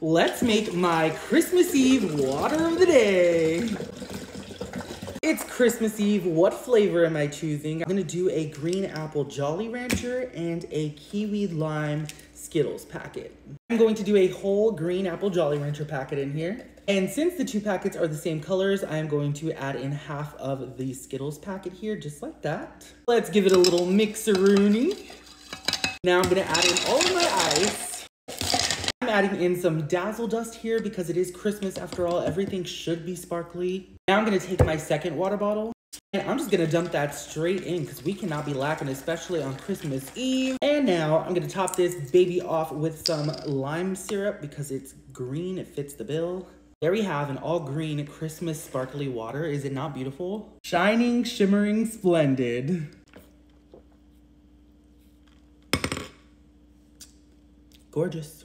let's make my Christmas Eve water of the day. It's Christmas Eve. What flavor am I choosing? I'm gonna do a green apple Jolly Rancher and a kiwi lime Skittles packet. I'm going to do a whole green apple Jolly Rancher packet in here. And since the two packets are the same colors, I am going to add in half of the Skittles packet here, just like that. Let's give it a little mixeroony. Now I'm gonna add in all of my ice. Adding in some Dazzle Dust here because it is Christmas after all. Everything should be sparkly. Now I'm gonna take my second water bottle and I'm just gonna dump that straight in because we cannot be lacking, especially on Christmas Eve. And now I'm gonna top this baby off with some lime syrup because it's green, it fits the bill. There we have an all green Christmas sparkly water. Is it not beautiful? Shining, shimmering, splendid. Gorgeous.